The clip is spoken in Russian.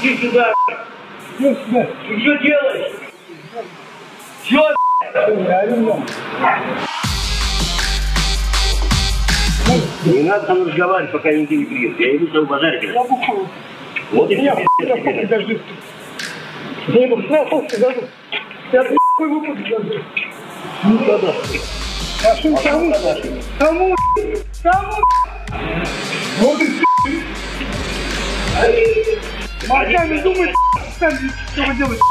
Ты что делаешь? Чё, Не надо со мной разговаривать, пока я не приеду. Я иду с тобой базарить. Я бухаю. Вот и Я все. я хуй даже. Я иду, на фотку даже. Я хуй выпуск даже. Ну, тогда. А что кому? Кому? Кому? Вот и Мозгами сами что вы делаете.